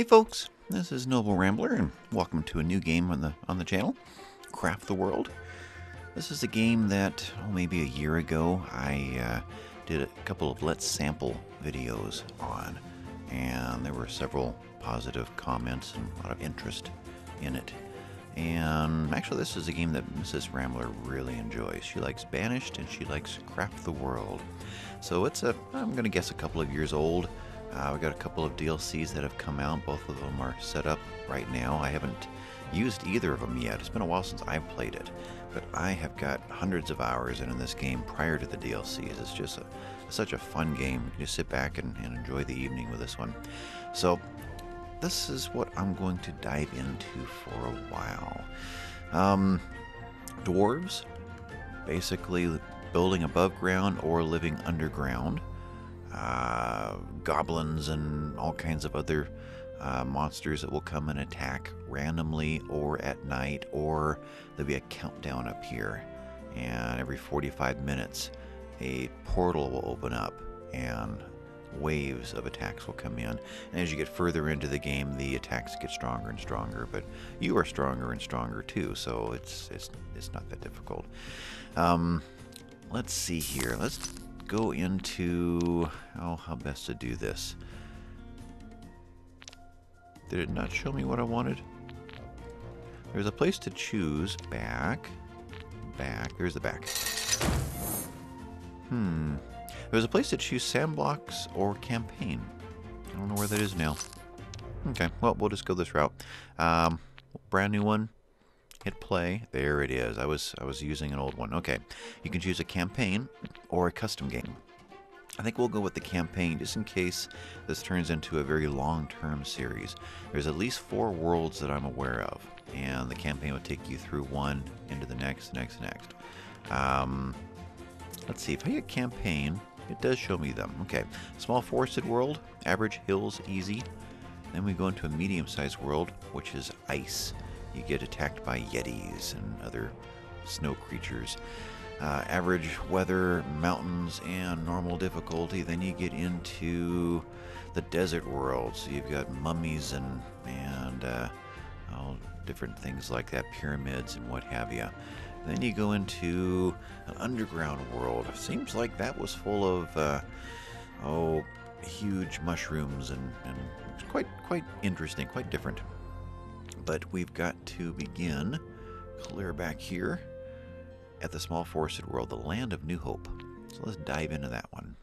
Hey folks, this is Noble Rambler and welcome to a new game on the on the channel, Craft the World. This is a game that oh, maybe a year ago I uh, did a couple of Let's Sample videos on, and there were several positive comments and a lot of interest in it. And actually, this is a game that Mrs. Rambler really enjoys. She likes Banished and she likes Craft the World. So it's a, I'm going to guess, a couple of years old. Uh, we got a couple of DLCs that have come out. Both of them are set up right now. I haven't used either of them yet. It's been a while since I've played it, but I have got hundreds of hours in this game prior to the DLCs. It's just a, such a fun game. You just sit back and, and enjoy the evening with this one. So this is what I'm going to dive into for a while. Um, dwarves, basically building above ground or living underground uh, goblins and all kinds of other uh, monsters that will come and attack randomly or at night, or there'll be a countdown up here. And every 45 minutes, a portal will open up and waves of attacks will come in. And as you get further into the game, the attacks get stronger and stronger, but you are stronger and stronger too, so it's, it's, it's not that difficult. Um, let's see here. Let's go into oh, how best to do this. Did it not show me what I wanted? There's a place to choose. Back. Back. There's the back. Hmm. There's a place to choose sandbox or campaign. I don't know where that is now. Okay, well, we'll just go this route. Um, brand new one hit play. There it is. I was I was using an old one. Okay. You can choose a campaign or a custom game. I think we'll go with the campaign just in case this turns into a very long-term series. There's at least four worlds that I'm aware of, and the campaign will take you through one into the next, next, next. Um, let's see, if I get campaign, it does show me them. Okay, small forested world, average hills, easy. Then we go into a medium-sized world, which is ice you get attacked by yetis and other snow creatures. Uh, average weather, mountains, and normal difficulty. Then you get into the desert world. So you've got mummies and and uh, all different things like that, pyramids and what have you. Then you go into an underground world. Seems like that was full of uh, oh huge mushrooms and, and quite quite interesting, quite different but we've got to begin clear back here at the small forested world, the land of New Hope. So let's dive into that one.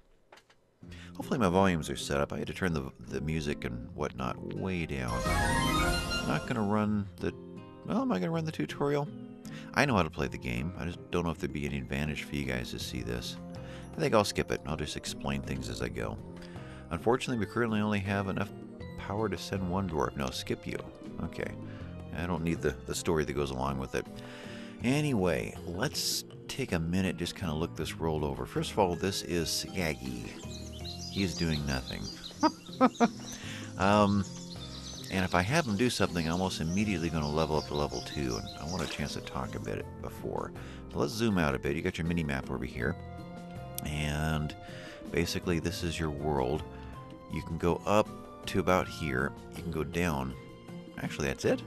Hopefully my volumes are set up. I had to turn the, the music and whatnot way down. Not going to run the... Well, am I going to run the tutorial? I know how to play the game. I just don't know if there'd be any advantage for you guys to see this. I think I'll skip it. I'll just explain things as I go. Unfortunately, we currently only have enough power to send one dwarf. No, skip you. Okay. I don't need the, the story that goes along with it. Anyway, let's take a minute, just kind of look this world over. First of all, this is Skaggy. He's doing nothing. um, and if I have him do something, I'm almost immediately going to level up to level 2, and I want a chance to talk a bit before. So let's zoom out a bit. You got your mini map over here. And basically, this is your world. You can go up to about here. You can go down. Actually, that's it.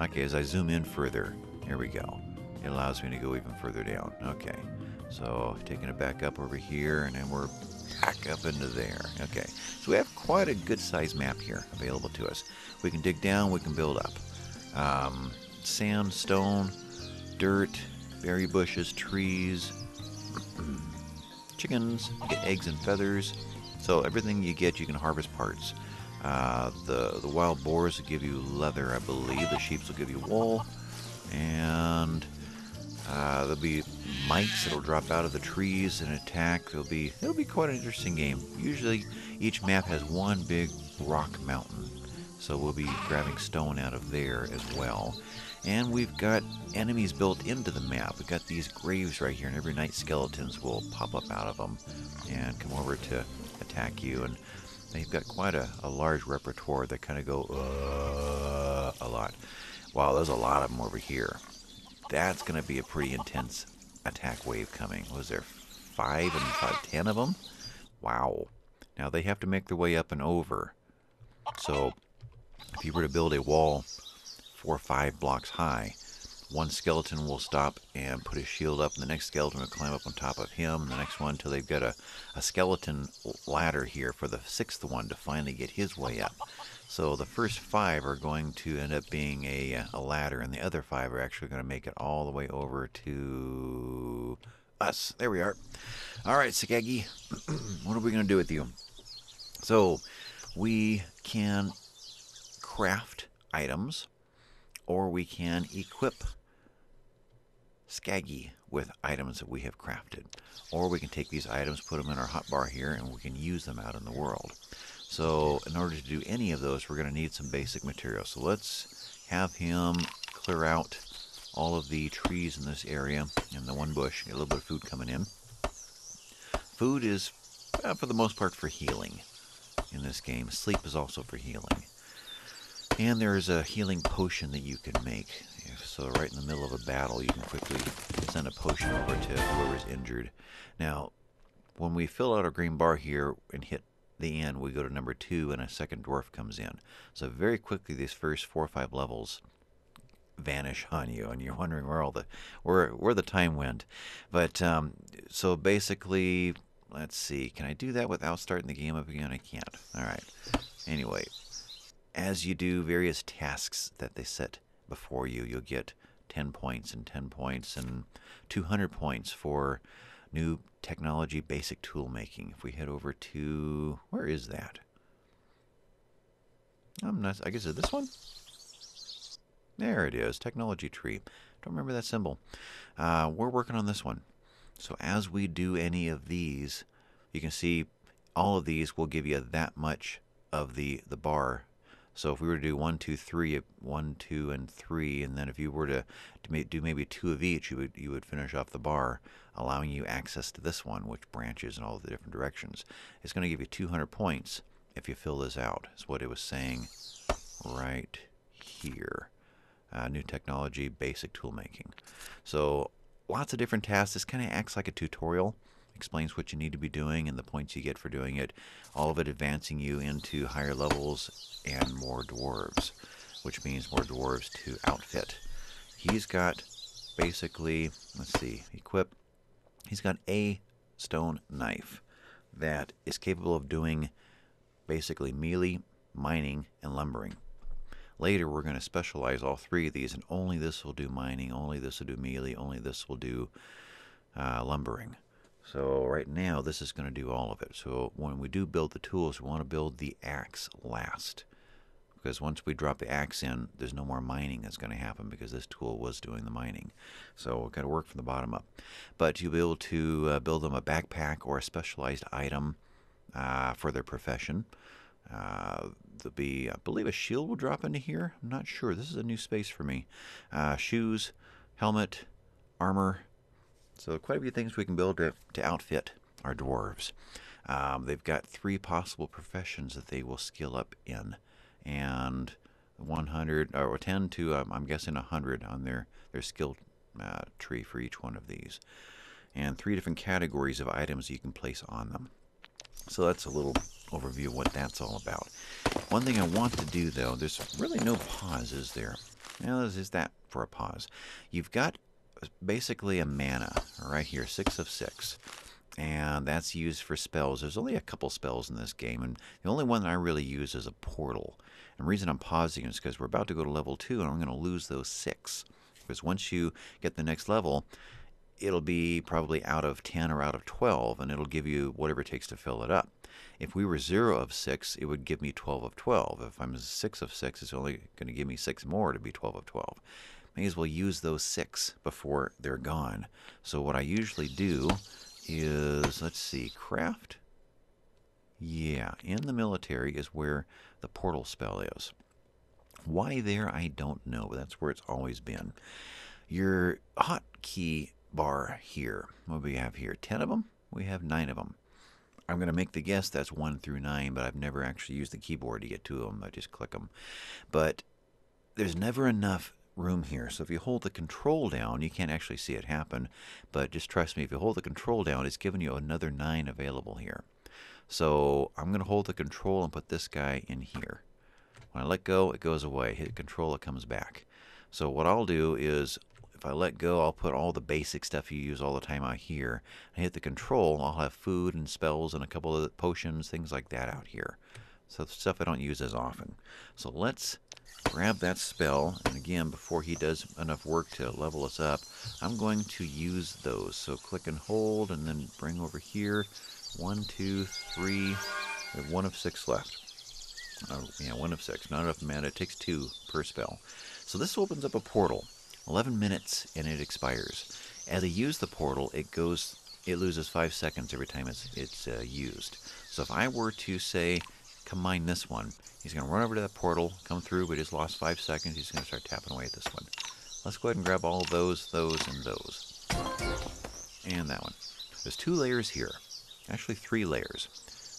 Okay, as I zoom in further, here we go. It allows me to go even further down. Okay, so taking it back up over here, and then we're back up into there. Okay, so we have quite a good sized map here available to us. We can dig down, we can build up. Um, sand, stone, dirt, berry bushes, trees, chickens, get eggs and feathers, so everything you get, you can harvest parts. Uh, the the wild boars will give you leather, I believe. The sheeps will give you wool, and uh, there'll be mites that'll drop out of the trees and attack. It'll be it'll be quite an interesting game. Usually, each map has one big rock mountain, so we'll be grabbing stone out of there as well. And we've got enemies built into the map. We've got these graves right here, and every night skeletons will pop up out of them and come over to attack you. And they've got quite a, a large repertoire that kind of go uh, a lot. Wow, there's a lot of them over here. That's going to be a pretty intense attack wave coming. Was there five and five, ten of them? Wow. Now they have to make their way up and over. So if you were to build a wall four or five blocks high, one skeleton will stop and put his shield up, and the next skeleton will climb up on top of him, and the next one until they've got a, a skeleton ladder here for the sixth one to finally get his way up. So the first five are going to end up being a, a ladder, and the other five are actually going to make it all the way over to us. There we are. All right, Skaggy, what are we going to do with you? So we can craft items, or we can equip Skaggy with items that we have crafted. Or we can take these items, put them in our hotbar here, and we can use them out in the world. So in order to do any of those, we're going to need some basic materials. So let's have him clear out all of the trees in this area and the one bush. Get a little bit of food coming in. Food is, uh, for the most part, for healing in this game. Sleep is also for healing. And there's a healing potion that you can make. So right in the middle of a battle, you can quickly send a potion over to whoever's injured. Now, when we fill out our green bar here and hit the end, we go to number two, and a second dwarf comes in. So very quickly, these first four or five levels vanish on you, and you're wondering where all the where where the time went. But um, so basically, let's see. Can I do that without starting the game up again? I can't. All right. Anyway, as you do various tasks that they set before you, you'll get 10 points and 10 points and 200 points for new technology basic tool making. If we head over to where is that? I'm not. I guess it's this one. There it is, technology tree. Don't remember that symbol. Uh, we're working on this one. So as we do any of these, you can see all of these will give you that much of the the bar so if we were to do one, two, three, one, two, and three, and then if you were to, to do maybe two of each, you would you would finish off the bar, allowing you access to this one, which branches in all the different directions. It's going to give you 200 points if you fill this out. Is what it was saying right here. Uh, new technology, basic tool making. So lots of different tasks. This kind of acts like a tutorial explains what you need to be doing and the points you get for doing it. All of it advancing you into higher levels and more dwarves, which means more dwarves to outfit. He's got basically, let's see, equip. He's got a stone knife that is capable of doing basically melee, mining, and lumbering. Later, we're going to specialize all three of these, and only this will do mining, only this will do melee, only this will do uh, lumbering. So right now, this is going to do all of it. So when we do build the tools, we want to build the axe last. Because once we drop the axe in, there's no more mining that's going to happen because this tool was doing the mining. So we've got to work from the bottom up. But you'll be able to uh, build them a backpack or a specialized item uh, for their profession. Uh, there'll be, I believe, a shield will drop into here. I'm not sure. This is a new space for me. Uh, shoes, helmet, armor, so quite a few things we can build to, to outfit our dwarves. Um, they've got three possible professions that they will skill up in, and 100 or 10 to um, I'm guessing 100 on their their skill uh, tree for each one of these, and three different categories of items you can place on them. So that's a little overview of what that's all about. One thing I want to do though, there's really no pauses there. Now, is that for a pause? You've got basically a mana right here, six of six. And that's used for spells. There's only a couple spells in this game, and the only one that I really use is a portal. And the reason I'm pausing is because we're about to go to level two, and I'm going to lose those six. Because once you get the next level, it'll be probably out of 10 or out of 12, and it'll give you whatever it takes to fill it up. If we were 0 of 6, it would give me 12 of 12. If I'm 6 of 6, it's only going to give me 6 more to be 12 of 12 may as well use those six before they're gone. So what I usually do is, let's see, craft. Yeah, in the military is where the portal spell is. Why there, I don't know, but that's where it's always been. Your hotkey bar here, what do we have here? Ten of them? We have nine of them. I'm going to make the guess that's one through nine, but I've never actually used the keyboard to get to them. I just click them. But there's never enough room here. So if you hold the control down, you can't actually see it happen, but just trust me, if you hold the control down, it's giving you another 9 available here. So I'm going to hold the control and put this guy in here. When I let go, it goes away. Hit control, it comes back. So what I'll do is if I let go, I'll put all the basic stuff you use all the time out here. I hit the control, I'll have food and spells and a couple of potions, things like that out here. So stuff I don't use as often. So let's grab that spell. And again, before he does enough work to level us up, I'm going to use those. So click and hold and then bring over here. One, two, three. We have one of six left. Oh, yeah, one of six. Not enough mana. It takes two per spell. So this opens up a portal. 11 minutes and it expires. As I use the portal, it goes, it loses five seconds every time it's it's uh, used. So if I were to say, combine this one, he's going to run over to that portal, come through, but he's lost five seconds. He's going to start tapping away at this one. Let's go ahead and grab all those, those, and those, and that one. There's two layers here, actually three layers.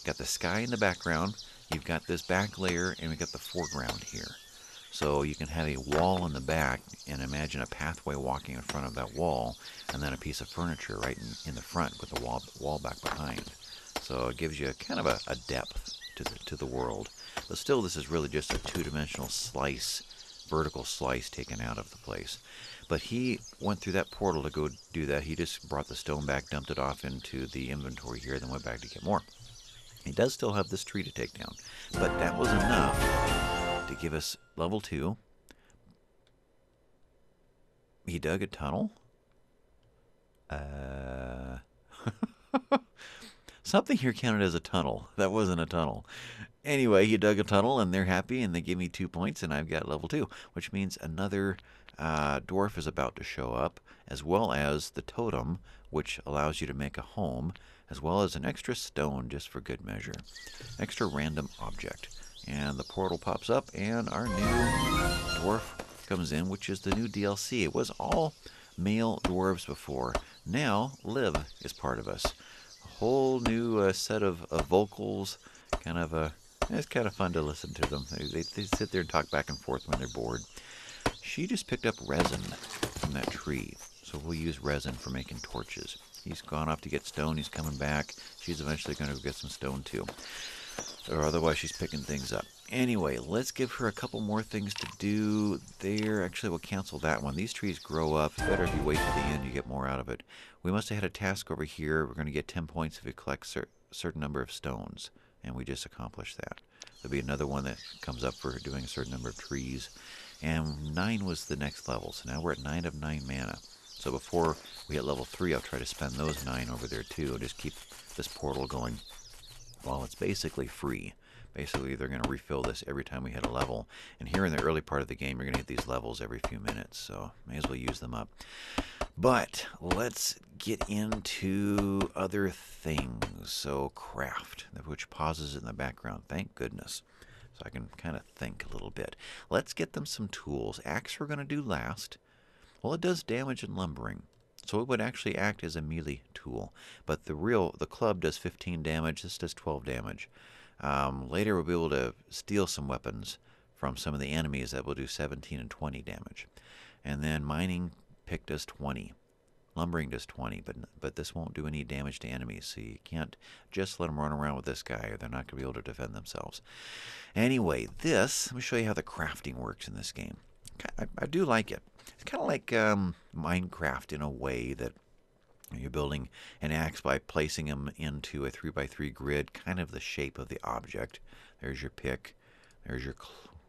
Got the sky in the background. You've got this back layer, and we've got the foreground here. So you can have a wall in the back and imagine a pathway walking in front of that wall and then a piece of furniture right in, in the front with the wall, wall back behind. So it gives you kind of a, a depth to the, to the world. But still, this is really just a two-dimensional slice, vertical slice taken out of the place. But he went through that portal to go do that. He just brought the stone back, dumped it off into the inventory here, then went back to get more. He does still have this tree to take down. But that was enough to give us level 2. He dug a tunnel? Uh... Something here counted as a tunnel. That wasn't a tunnel. Anyway, he dug a tunnel and they're happy and they give me two points and I've got level 2, which means another uh, dwarf is about to show up, as well as the totem, which allows you to make a home, as well as an extra stone just for good measure. Extra random object and the portal pops up and our new dwarf comes in which is the new DLC. It was all male dwarves before. Now Liv is part of us. Whole new uh, set of, of, vocals, kind of a it's kind of fun to listen to them. They, they, they sit there and talk back and forth when they're bored. She just picked up resin from that tree, so we'll use resin for making torches. He's gone off to get stone. He's coming back. She's eventually going to get some stone too or otherwise she's picking things up. Anyway, let's give her a couple more things to do there. Actually, we'll cancel that one. These trees grow up. It's better if you wait to the end, you get more out of it. We must have had a task over here. We're going to get 10 points if we collect a certain number of stones. And we just accomplished that. There'll be another one that comes up for doing a certain number of trees. And 9 was the next level. So now we're at 9 of 9 mana. So before we hit level 3, I'll try to spend those 9 over there too. Just keep this portal going well, it's basically free. Basically, they're going to refill this every time we hit a level. And here in the early part of the game, you're going to hit these levels every few minutes, so may as well use them up. But let's get into other things. So craft, which pauses in the background. Thank goodness. So I can kind of think a little bit. Let's get them some tools. Axe we're going to do last. Well, it does damage in lumbering. So it would actually act as a melee tool. But the real, the club does 15 damage. This does 12 damage. Um, later we'll be able to steal some weapons from some of the enemies that will do 17 and 20 damage. And then mining pick does 20. Lumbering does 20, but but this won't do any damage to enemies, so you can't just let them run around with this guy, or they're not going to be able to defend themselves. Anyway, this, let me show you how the crafting works in this game. I, I do like it. It's kind of like um, Minecraft in a way that you're building an axe by placing them into a 3x3 grid, kind of the shape of the object. There's your pick. There's your,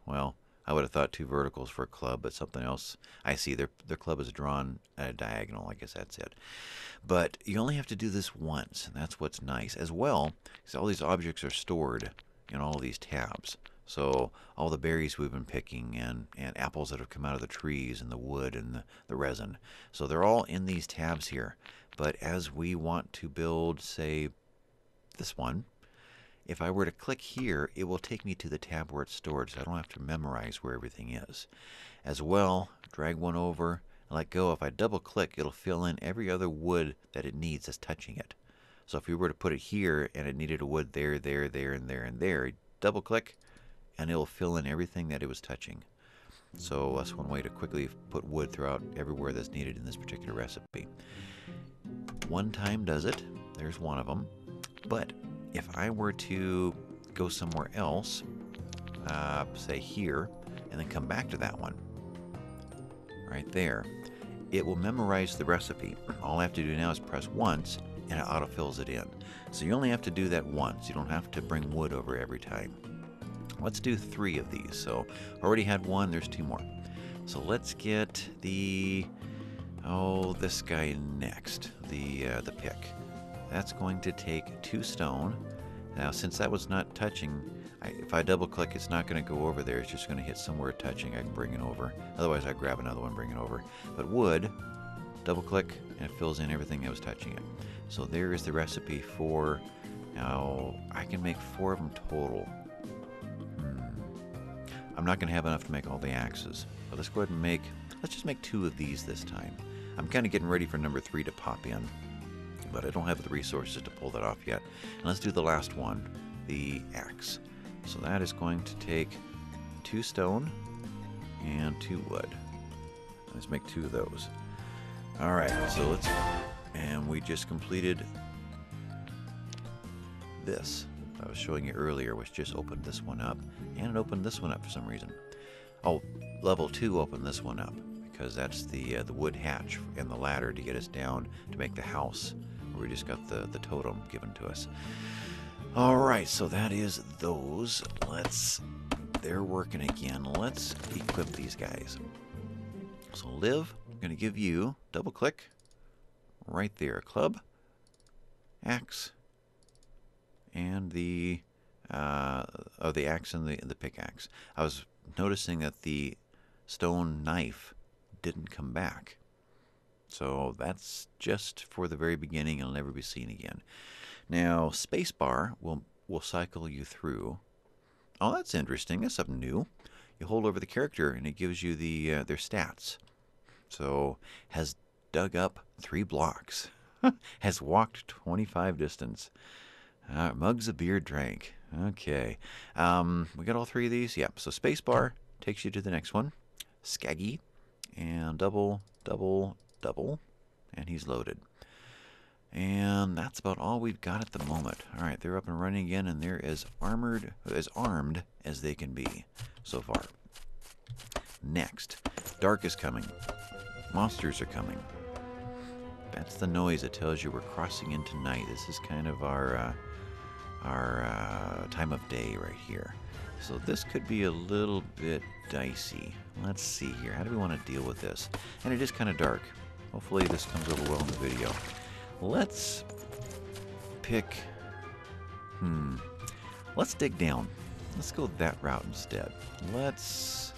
well, I would have thought two verticals for a club, but something else. I see their, their club is drawn at a diagonal. I guess that's it. But you only have to do this once, and that's what's nice. As well, because all these objects are stored in all these tabs. So all the berries we've been picking and, and apples that have come out of the trees and the wood and the, the resin. So they're all in these tabs here. But as we want to build, say, this one, if I were to click here, it will take me to the tab where it's stored, so I don't have to memorize where everything is. As well, drag one over and let go. If I double click, it'll fill in every other wood that it needs that's touching it. So if we were to put it here and it needed a wood there, there, there, and there, and there, double click, and it'll fill in everything that it was touching. So that's one way to quickly put wood throughout everywhere that's needed in this particular recipe. One time does it. There's one of them. But if I were to go somewhere else, uh, say here, and then come back to that one, right there, it will memorize the recipe. All I have to do now is press once, and it autofills it in. So you only have to do that once. You don't have to bring wood over every time. Let's do three of these. So already had one, there's two more. So let's get the, oh, this guy next, the, uh, the pick. That's going to take two stone. Now, since that was not touching, I, if I double click, it's not going to go over there. It's just going to hit somewhere touching. I can bring it over. Otherwise, I grab another one, bring it over. But wood, double click, and it fills in everything that was touching it. So there is the recipe for, now, I can make four of them total. I'm not going to have enough to make all the axes. But let's go ahead and make, let's just make two of these this time. I'm kind of getting ready for number three to pop in but I don't have the resources to pull that off yet. And let's do the last one, the axe. So that is going to take two stone and two wood. Let's make two of those. All right, so let's, and we just completed this. I was showing you earlier, which just opened this one up, and it opened this one up for some reason. Oh, level two opened this one up because that's the uh, the wood hatch and the ladder to get us down to make the house we just got the, the totem given to us. Alright, so that is those. Let's... They're working again. Let's equip these guys. So Liv, I'm going to give you, double click, right there, club, axe, and the, uh, oh, the axe and the, the pickaxe. I was noticing that the stone knife didn't come back. So that's just for the very beginning. It'll never be seen again. Now, spacebar will will cycle you through. Oh, that's interesting. That's something new. You hold over the character and it gives you the uh, their stats. So has dug up three blocks, has walked 25 distance, uh, mugs of beer drank. Okay, um, we got all three of these. Yep. So spacebar takes you to the next one. Skaggy and double, double, double, and he's loaded. And that's about all we've got at the moment. All right, they're up and running again, and they're as armored, as armed as they can be so far. Next, dark is coming. Monsters are coming. That's the noise that tells you we're crossing into night. This is kind of our uh, our uh, time of day right here. So this could be a little bit dicey. Let's see here. How do we want to deal with this? And it is kind of dark. Hopefully this comes over well in the video. Let's pick... Hmm. Let's dig down. Let's go that route instead. Let's...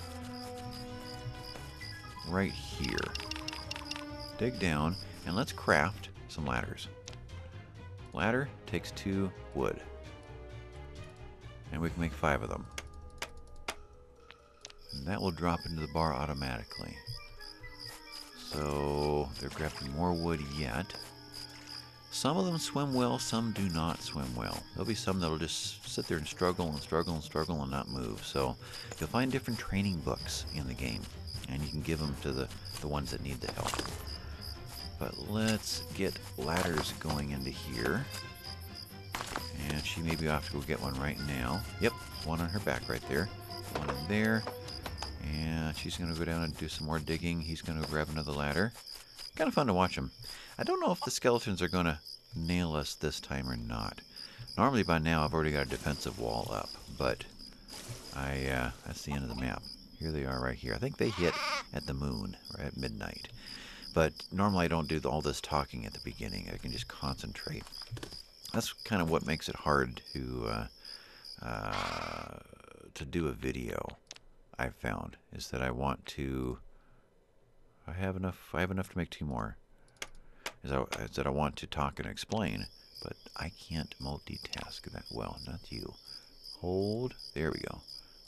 Right here. Dig down, and let's craft some ladders. Ladder takes two wood. And we can make five of them. And that will drop into the bar automatically. So they're grabbing more wood yet. Some of them swim well, some do not swim well. There'll be some that'll just sit there and struggle and struggle and struggle and not move. So you'll find different training books in the game, and you can give them to the, the ones that need the help. But let's get ladders going into here. And she may be off to go get one right now. Yep, one on her back right there. One in there. And she's going to go down and do some more digging. He's going to grab another ladder. Kind of fun to watch him. I don't know if the skeletons are going to nail us this time or not. Normally by now I've already got a defensive wall up, but I uh, that's the end of the map. Here they are right here. I think they hit at the moon, right at midnight. But normally I don't do all this talking at the beginning. I can just concentrate. That's kind of what makes it hard to uh, uh, to do a video. I've found is that I want to. I have enough. I have enough to make two more. Is, I, is that I want to talk and explain, but I can't multitask that well. Not you. Hold. There we go.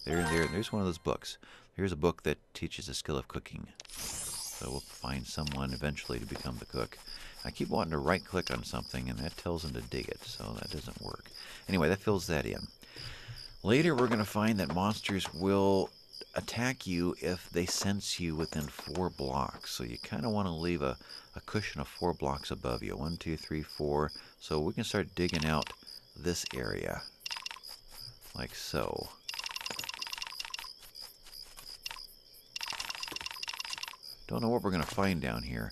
There, there. There's one of those books. Here's a book that teaches the skill of cooking. So we'll find someone eventually to become the cook. I keep wanting to right click on something and that tells them to dig it, so that doesn't work. Anyway, that fills that in. Later we're going to find that monsters will attack you if they sense you within four blocks. So you kind of want to leave a, a cushion of four blocks above you. One, two, three, four. So we can start digging out this area. Like so. Don't know what we're going to find down here.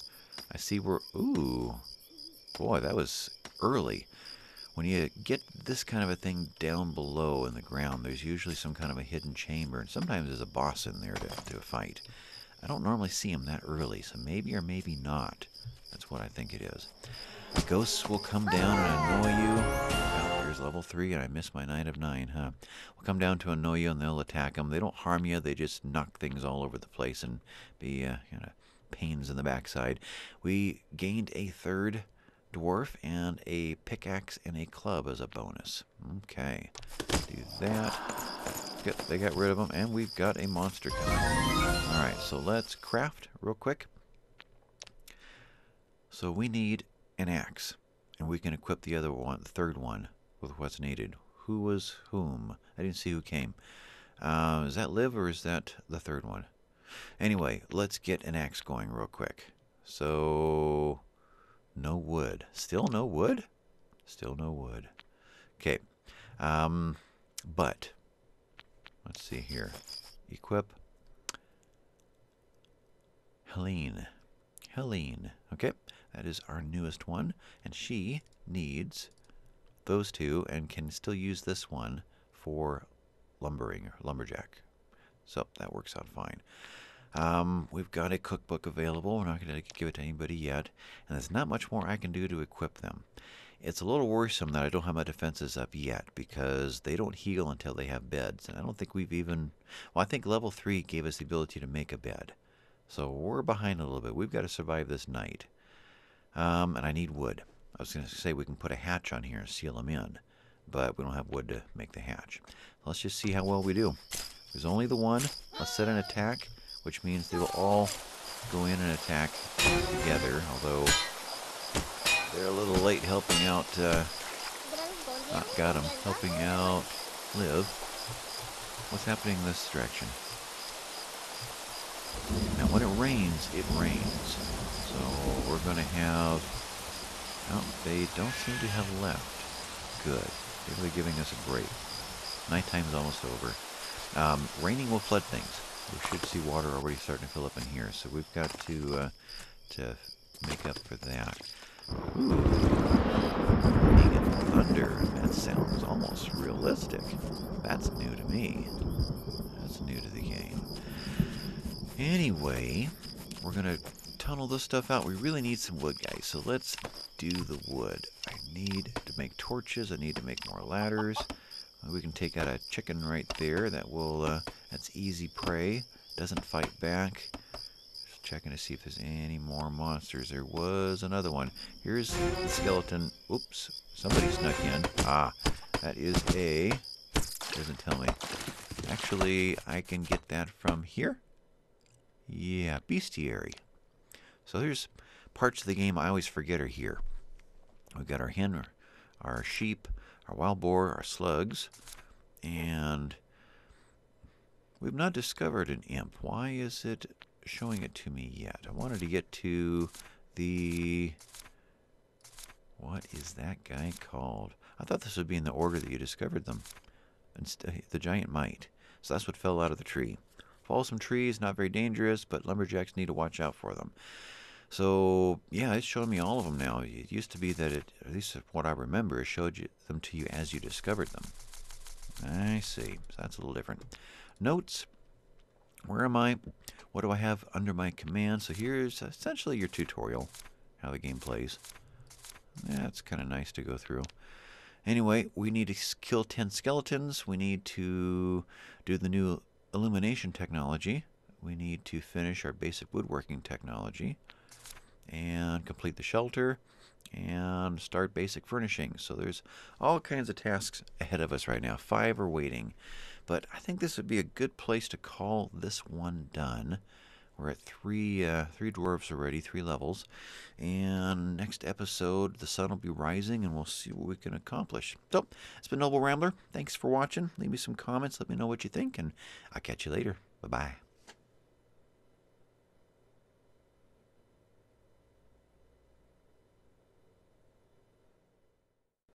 I see we're... Ooh. Boy, that was early. When you get this kind of a thing down below in the ground, there's usually some kind of a hidden chamber, and sometimes there's a boss in there to, to fight. I don't normally see them that early, so maybe or maybe not. That's what I think it is. Ghosts will come down and annoy you. Well, here's level 3, and I missed my Knight of 9, huh? Will come down to annoy you, and they'll attack them. They don't harm you, they just knock things all over the place and be uh, kind of pains in the backside. We gained a third dwarf and a pickaxe and a club as a bonus. Okay, do that. Good, they got rid of them, and we've got a monster coming. Alright, so let's craft real quick. So we need an axe, and we can equip the other one, third one, with what's needed. Who was whom? I didn't see who came. Uh, is that Liv or is that the third one? Anyway, let's get an axe going real quick. So, no wood. Still no wood? Still no wood. Okay. Um, but, let's see here. Equip. Helene. Helene. Okay. That is our newest one. And she needs those two and can still use this one for lumbering lumberjack. So that works out fine. Um, we've got a cookbook available. We're not going to give it to anybody yet. And there's not much more I can do to equip them. It's a little worrisome that I don't have my defenses up yet because they don't heal until they have beds. And I don't think we've even... Well, I think level 3 gave us the ability to make a bed. So we're behind a little bit. We've got to survive this night. Um, and I need wood. I was going to say we can put a hatch on here and seal them in. But we don't have wood to make the hatch. Let's just see how well we do. There's only the one. Let's set an attack which means they will all go in and attack together, although they're a little late helping out, uh, not got them, helping out Liv. What's happening in this direction? Now when it rains, it rains. So we're going to have, well, they don't seem to have left. Good. They're really giving us a break. Nighttime is almost over. Um, raining will flood things we should see water already starting to fill up in here. So we've got to uh, to make up for that. Ooh, thunder. That sounds almost realistic. That's new to me. That's new to the game. Anyway, we're gonna tunnel this stuff out. We really need some wood, guys. So let's do the wood. I need to make torches. I need to make more ladders. We can take out a chicken right there. That will, uh, that's easy prey. Doesn't fight back. Just checking to see if there's any more monsters. There was another one. Here's the skeleton. Oops, somebody snuck in. Ah, that is a, doesn't tell me. Actually, I can get that from here. Yeah, bestiary. So there's parts of the game I always forget are here. We've got our hen, our sheep, our wild boar, our slugs, and we've not discovered an imp. Why is it showing it to me yet? I wanted to get to the... What is that guy called? I thought this would be in the order that you discovered them. The giant mite. So that's what fell out of the tree. Fall some trees, not very dangerous, but lumberjacks need to watch out for them. So yeah, it's showing me all of them now. It used to be that it, at least what I remember, it showed you, them to you as you discovered them. I see. So that's a little different. Notes. Where am I? What do I have under my command? So here's essentially your tutorial, how the game plays. That's kind of nice to go through. Anyway, we need to kill 10 skeletons. We need to do the new illumination technology. We need to finish our basic woodworking technology and complete the shelter and start basic furnishing. So there's all kinds of tasks ahead of us right now. Five are waiting. But I think this would be a good place to call this one done. We're at three uh, three dwarves already, three levels. And next episode, the sun will be rising, and we'll see what we can accomplish. So, it's been Noble Rambler. Thanks for watching. Leave me some comments. Let me know what you think, and I'll catch you later. Bye-bye.